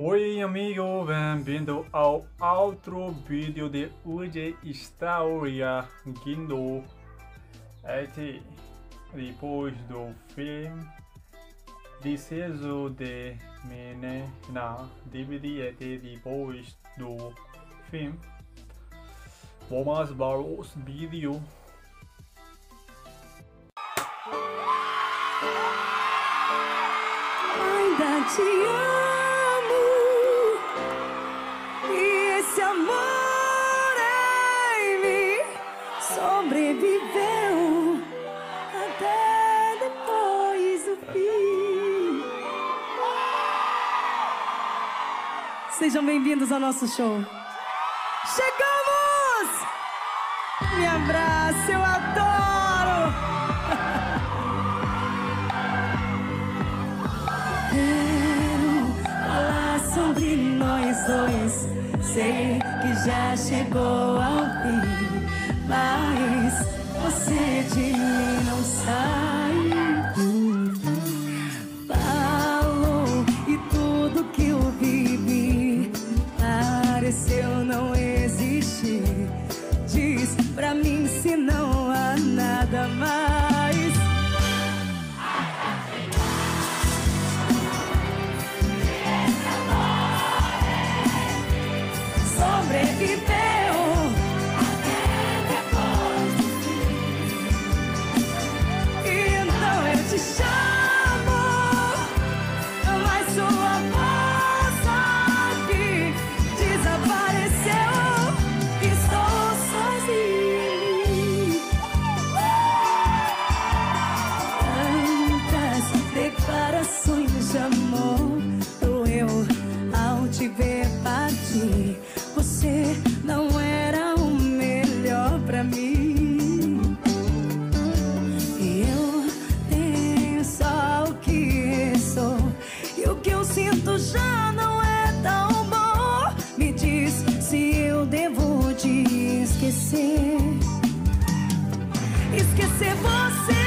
Oi amigo, bem-vindo ao outro vídeo de hoje História Guindo. Este, depois do filme Desejo de Menina, DVD este depois do filme. Vamos para os vídeos. Ainda te amo Sejam bem-vindos ao nosso show. Chegamos! Me abraça, eu adoro! Quero falar sobre nós dois. Sei que já chegou ao fim, mas você de mim não sai. Sobreviveu já não é tão bom. Me diz se eu devo te esquecer. Esquecer você.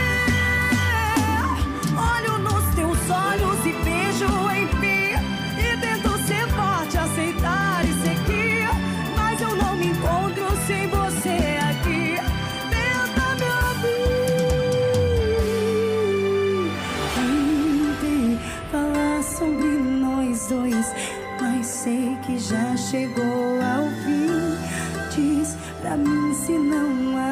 Mim se não há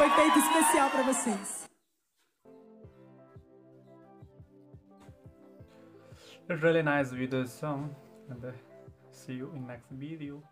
Foi feito especial para vocês. It's really nice video song and uh, see you in next video.